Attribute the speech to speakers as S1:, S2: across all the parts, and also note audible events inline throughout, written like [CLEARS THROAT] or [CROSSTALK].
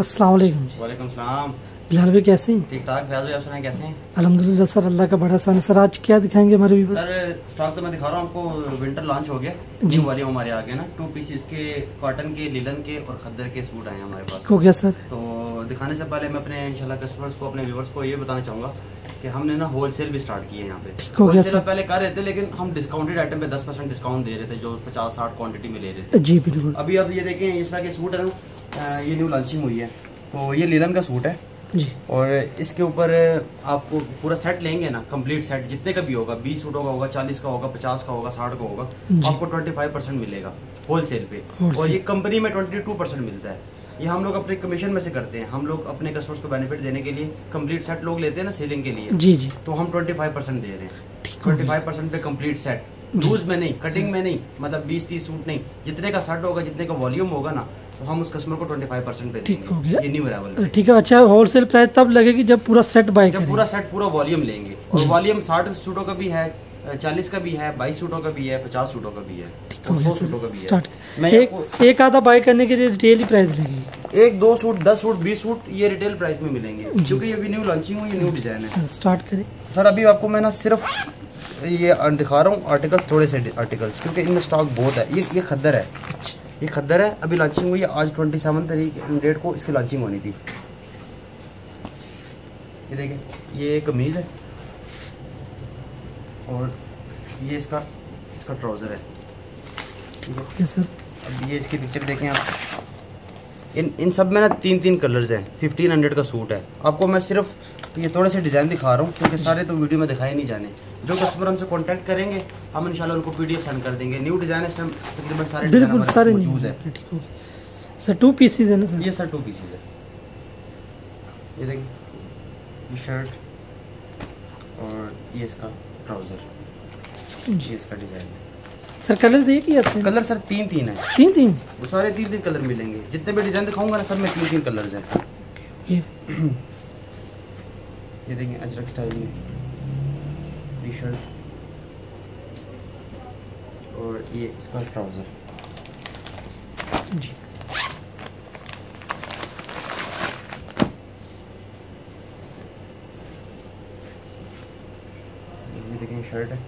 S1: अस्सलाम वालेकुम
S2: वालेकुम सलाम।
S1: बिलाल भाई कैसे हैं?
S2: ठीक ठाक फैज भाई आप सुनाए कैसे हैं?
S1: अल्हम्दुलिल्लाह सर अल्लाह का बड़ा सान सर आज क्या दिखाएँगे हमारे व्यूवर
S2: सर स्टॉक तो मैं दिखा रहा हूँ आपको विंटर लॉन्च हो गया।
S1: जी।
S2: वाली हमारे आ गए ना टू पीसीस के कॉटन के लिलन के और खद्दर के सूट आए हमारे पास।
S1: हो गया सर।
S2: तो दिखाने से पहले मैं अपने इंशाल्लाह कस्टमर्स को अपने व्यूवर्स को ये बताना चाहूँगा कि हमने ना होलसेल भी स्टार्ट किए हैं यहाँ पे।
S1: हो सर।
S2: पहले कर रहे थे लेकिन हम डिस्काउंटेड आइटम पे दस परसेंट डिस्काउंट दे रहे थे जो पचास साठ क्वांटिटी में ले रहे थे।
S1: जी बिल्कुल।
S2: अभी अब ये देखें इस तरह के सूट है ना ये न्यू लॉन्चिंग हुई है। तो ये लिलन का सूट है।
S1: जी।
S2: और इसके ऊपर आपको पूरा सेट लेंगे ना कंप्लीट सेट जितने का भी होगा बीस सूटों का होगा चालीस का होगा पचास का होगा साठ का होगा आपको ट्वेंटी फाइव परसेंट मिलेगा होलसेल पे। और ये कंपनी में ट्वेंटी टू परसेंट मिलता है। ये हम लोग अपने कमीशन में से करते हैं। हम लोग अपने कस्टमर्स को बेनिफिट देने के लिए कंप्लीट सेट लोग लेते हैं ना सेलिंग के लिए।
S1: जी जी।
S2: तो हम ट्वेंटी फाइव परसेंट दे रहे हैं। ट्वेंटी फाइव परसेंट पे कंप्लीट सेट। लूज में नहीं कटिंग में नहीं मतलब बीस तीस सूट नहीं। जितने का सेट होगा जितने का वॉल्यूम होगा ना तो हम उस कस्टमर को ट्वेंटी फाइव परसेंट पे
S1: ठीक हो गया।
S2: ये न्यू अरावल
S1: ठीक है अच्छा होलसेल प्राइस तब लगेगी जब पूरा सेट बाय
S2: जब पूरा सेट पूरा वॉल्यूम लेंगे। और वॉल्यूम साठ सूटों का भी है चालीस का भी है बाईस सूटों का भी है पचास सूटों का भी है
S1: स्टार्ट
S2: मैं
S1: एक एक आधा बाय करने के लिए रिटेल ही प्राइस लगेगी।
S2: एक दो सूट दस सूट बीस सूट ये रिटेल प्राइस में मिलेंगे। क्योंकि ये भी न्यू लॉन्चिंग हुई न्यू डिज़ाइन है।
S1: स्टार्ट करें।
S2: सर अभी आपको मैं ना सिर्फ़ ये दिखा रहा हूँ आर्टिकल्स थोड़े से आर्टिकल्स क्योंकि इनमें स्टॉक बहुत है। ये ये खद्दर है। ये खद्दर है। अभी लॉन्चिंग हुई है। आज ट्वेंटी सेवन तारीख डेट को इसकी लॉन्चिंग होनी थी। ये देखिए ये कमीज़ है। और ये इसका इसका ट्राउज़र है। ठीक है?
S1: Okay sir.
S2: अब ये इसकी पिक्चर देखें आप। इन इन सब में ना तीन तीन कलर्स हैं। फिफ्टीन हंड्रेड का सूट है। आपको मैं सिर्फ़ ये थोड़े से डिज़ाइन दिखा रहा हूँ क्योंकि सारे तो वीडियो में दिखाए नहीं जाने। जो कस्टमर हमसे कांटेक्ट करेंगे हम इंशाल्लाह उनको पीडीएफ सेंड कर देंगे। न्यू डिज़ाइन इस टाइम तकरीबन सारे
S1: बिल्कुल सारे
S2: मौजूद है।
S1: सर टू पीसीज है ना सर
S2: ये सर टू पीसीज है। ये देखिए शर्ट और ये इसका ट्राउज़र
S1: जी
S2: ये इसका डिज़ाइन है।
S1: सर कलर एक ही आते हैं?
S2: कलर सर तीन तीन है।
S1: तीन तीन?
S2: वो सारे तीन तीन कलर मिलेंगे। जितने भी डिज़ाइन दिखाऊँगा ना सब में तीन तीन कलर्स हैं।
S1: ये। [CLEARS THROAT]
S2: ये देखें अजरक स्टाइल में टी शर्ट और ये इसका ट्राउज़र
S1: जी।
S2: ये देखें शर्ट है।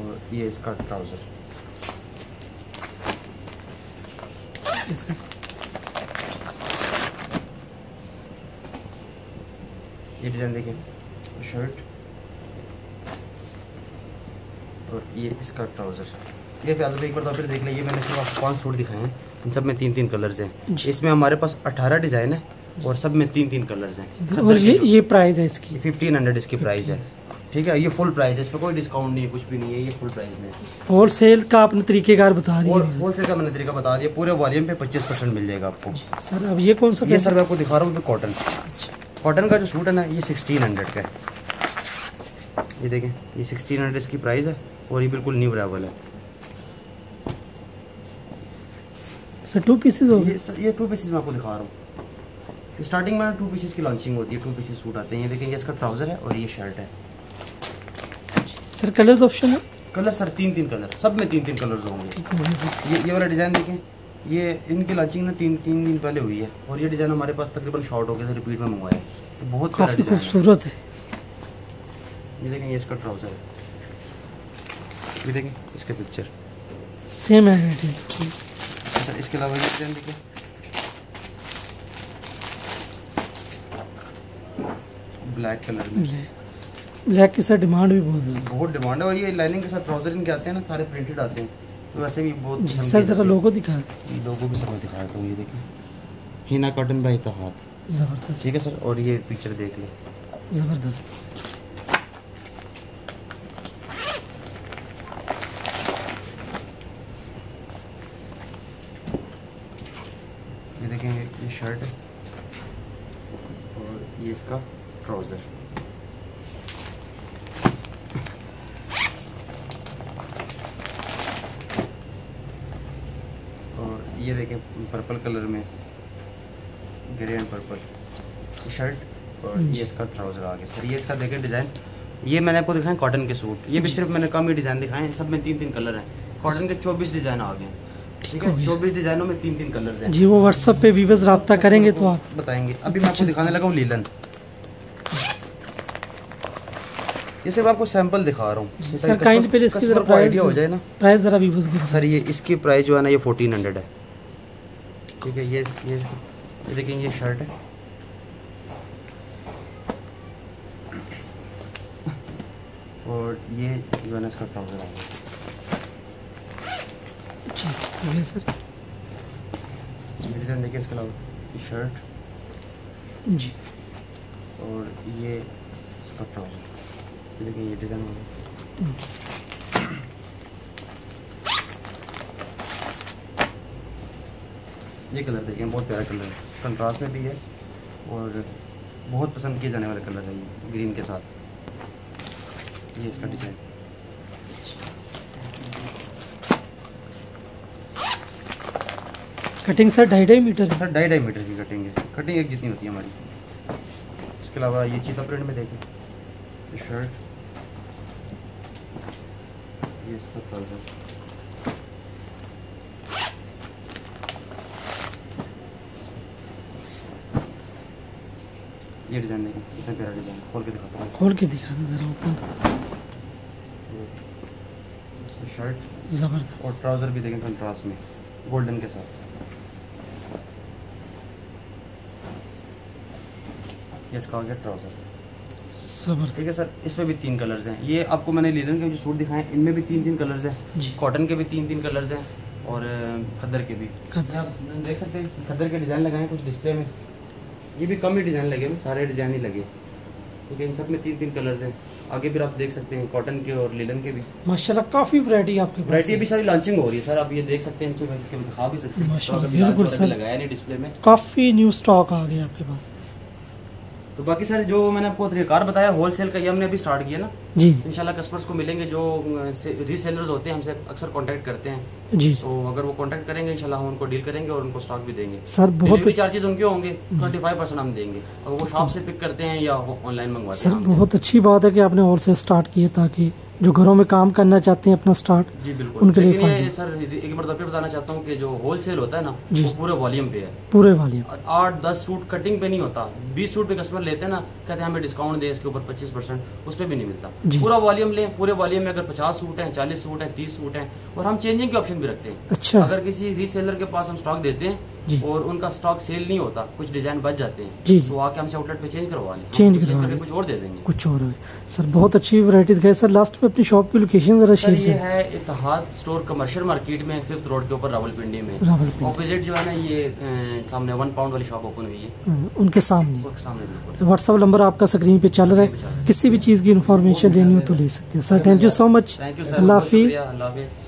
S2: और ये इसका ट्राउज़र
S1: ये
S2: डिज़ाइन देखें शर्ट और ये इसका ट्राउज़र ये प्याज एक बार तो फिर देख लें ये मैंने सिर्फ़ आपको पाँच सूट दिखाए हैं। इन सब में तीन तीन कलर्स हैं इसमें हमारे पास अठारह डिज़ाइन है और सब में तीन तीन कलर्स हैं
S1: और ये ये प्राइस है इसकी।
S2: फिफ्टीन हंड्रेड इसकी प्राइस है। ठीक है ये फुल प्राइस है इस पर कोई डिस्काउंट नहीं है कुछ भी नहीं है ये फुल प्राइस में है।
S1: होलसेल का आपने तरीकेकार बता दिया
S2: होलसेल का मैंने तरीका बता दिया पूरे वॉल्यूम पे पच्चीस परसेंट मिल जाएगा आपको।
S1: सर अब ये कौन सा
S2: ये सर मैं आपको दिखा रहा हूँ कॉटन
S1: अच्छा।
S2: कॉटन का जो सूट है ना ये सिक्सटीन हंड्रेड का है। ये देखें ये सिक्सटीन हंड्रेड इसकी प्राइस है और ये बिल्कुल न्यू अरावल है।
S1: सर टू पीसेज हो
S2: ये ये टू पीसेस मैं आपको दिखा रहा हूँ। स्टार्टिंग में टू पीसेस की लॉन्चिंग होती है टू पीसेस सूट आते हैं। ये देखें ये इसका ट्राउज़र है और ये शर्ट है।
S1: सर कलर्स ऑप्शन है?
S2: कलर सर तीन तीन कलर सब में तीन तीन कलर्स होंगे ये ये वाला डिज़ाइन देखें। ये इनकी लॉन्चिंग ना तीन तीन दिन पहले हुई है और ये डिज़ाइन हमारे पास तकरीबन शॉर्ट हो गया रिपीट में मंगवाया तो बहुत
S1: काफ़ी खूबसूरत है।
S2: ये देखें ये इसका ट्राउज़र है। ये देखें इसका पिक्चर
S1: सेम है इट इज़
S2: अच्छा इसके अलावा ये डिज़ाइन देखिए ब्लैक कलर में।
S1: ब्लैक की सर डिमांड भी बहुत है
S2: बहुत डिमांड है और ये लाइनिंग के साथ ट्राउज़र इनके आते हैं ना सारे प्रिंटेड आते हैं। वैसे भी बहुत
S1: सर जरा। लोगो दिखा
S2: ये लोगों भी सब दिखाया तो ये देखें हिना कॉटन बाई का हाथ।
S1: ज़बरदस्त।
S2: ठीक है सर और ये पिक्चर देख लें।
S1: ज़बरदस्त।
S2: ये देखें ये ये शर्ट है। और ये इसका ट्राउज़र और ये देखें पर्पल कलर में। ग्रे एंड पर्पल शर्ट और ये इसका ट्राउज़र आ गया सर ये इसका देखें डिज़ाइन ये मैंने आपको दिखाया कॉटन के सूट ये भी सिर्फ़ मैंने कम ही डिज़ाइन दिखाए हैं सब में तीन तीन कलर हैं। कॉटन के चौबीस डिज़ाइन आ गए। हैं? ठीक है चौबीस डिजाइनों में तीन तीन कलर्स हैं।
S1: जी वो व्हाट्सएप पे वीवर्स रब्ता करेंगे तो आप।
S2: बताएँगे। अभी मैं आपको दिखाने लगा हूँ लीलन। ये सिर्फ़ आपको सैंपल दिखा रहा हूँ।
S1: सर काइंड पहले इसकी जरा
S2: आइडिया हो जाए ना।
S1: प्राइस जरा वीवर्स को
S2: सर ये इसकी प्राइस जो है ना ये फोर्टीन हंड्रेड है। ठीक है ये ये ये देखिए ये शर्ट है। और ये जो ना इसका ट्राउज़र आ गया
S1: जी ठीक है सर।
S2: डिज़ाइन देखिए इसके अलावा ये शर्ट
S1: जी।
S2: और ये इसका ट्राउज़र देखिए ये डिज़ाइन हो ये कलर देखिए बहुत प्यारा कलर है। कंट्रास्ट में भी है और बहुत पसंद किए जाने वाला कलर है ये ग्रीन के साथ। ये इसका डिज़ाइन।
S1: कटिंग सर ढाई ढाई मीटर
S2: सर ढाई ढाई मीटर की कटिंग है। कटिंग एक जितनी होती है हमारी। इसके अलावा ये चीता प्रिंट में देखें। शर्ट ये इसका ट्राउज़र ये डिज़ाइन देखें कितना प्यारा डिज़ाइन खोल के दिखाता हूँ।
S1: खोल के दिखाना जरा ऊपर।
S2: शर्ट
S1: ज़बरदस्त।
S2: और ट्राउज़र भी देखें कंट्रास्ट में गोल्डन के साथ। ये इसका हो गया ट्राउज़र
S1: ज़बरदस्त।
S2: ठीक है सर इसमें भी तीन कलर्स हैं। ये आपको मैंने लीलन के जो सूट दिखाए हैं, इनमें भी तीन तीन कलर्स हैं कॉटन के भी तीन तीन कलर्स हैं और खद्दर के भी।
S1: खद्दर।
S2: आप देख सकते हैं खद्दर के डिज़ाइन लगाए हैं कुछ डिस्प्ले में। ये भी कम ही डिज़ाइन लगे हमें सारे डिज़ाइन ही लगे। क्योंकि इन सब में तीन तीन कलर्स हैं। आगे फिर आप देख सकते हैं कॉटन के और लीलन के भी।
S1: माशाल्लाह काफ़ी वरायटी आपके
S2: वरायटी अभी सारी लॉन्चिंग हो रही है सर। आप ये देख सकते हैं नीचे के दिखा भी सकते हैं।
S1: माशाल्लाह,
S2: स्टॉक
S1: बिल्कुल सर।
S2: लगाया नहीं डिस्प्ले में।
S1: काफ़ी न्यू स्टॉक आ गया आपके पास।
S2: तो बाकी सर जो मैंने आपको तरीकार बताया होलसेल का ये हमने अभी स्टार्ट किया ना
S1: जी।
S2: इंशाल्लाह कस्टमर्स को मिलेंगे जो रीसेलर्स होते हैं हमसे अक्सर कांटेक्ट करते हैं।
S1: जी।
S2: तो अगर वो कांटेक्ट करेंगे इंशाल्लाह हम उनको डील करेंगे और उनको स्टॉक भी देंगे।
S1: सर बहुत
S2: चार्जेस उनके होंगे ट्वेंटी फाइव परसेंट हम देंगे। अगर वो शॉप से पिक करते हैं या ऑनलाइन मंगवाते
S1: सर
S2: हैं हमसे।
S1: बहुत अच्छी बात है कि आपने और से स्टार्ट किया ताकि जो घरों में काम करना चाहते हैं अपना स्टार्ट
S2: जी बिल्कुल।
S1: उनके लिए फ़ायदे।
S2: सर एक मरतबा फिर बताना चाहता हूँ कि जो होलसेल होता है ना वो पूरे वॉल्यूम पे है।
S1: पूरे वाले
S2: आठ दस सूट कटिंग पे नहीं होता। बीस सूट पे कस्टमर लेते हैं ना कहते हैं हमें डिस्काउंट दे इसके ऊपर पच्चीस परसेंट उस पर भी नहीं मिलता। पूरा वॉल्यूम लें पूरे वॉल्यूम में अगर पचास सूट हैं चालीस सूट हैं तीस सूट हैं और हम चेंजिंग के ऑप्शन भी रखते हैं।
S1: अच्छा।
S2: अगर किसी रीसेलर के पास हम स्टॉक देते हैं और उनका स्टॉक सेल नहीं होता कुछ डिज़ाइन बच जाते हैं।
S1: जी।
S2: तो आके हमसे आउटलेट पे चेंज करवा लें।
S1: Change
S2: कुछ
S1: करवा लें।
S2: कुछ और दे देंगे।
S1: कुछ और सर बहुत अच्छी वैरायटी दिखाई। सर लास्ट में अपनी शॉप की लोकेशन ज़रा शेयर
S2: ये है इतिहाद स्टोर कमर्शियल मार्केट में फिफ्थ रोड के ऊपर रावलपिंडी में। ऑपोजिट जो है ना ये सामने वन पाउंड वाली शॉप ओपन हुई है।
S1: उनके सामने।
S2: सामने
S1: व्हाट्सअप नंबर आपका स्क्रीन पे चल रहा है। किसी भी चीज़ की इन्फॉर्मेशन लेनी हो तो ले सकते हैं। Sir thank you so much
S2: thank you sir
S1: अल्लाह हाफिज़।
S2: अल्लाह हाफिज़।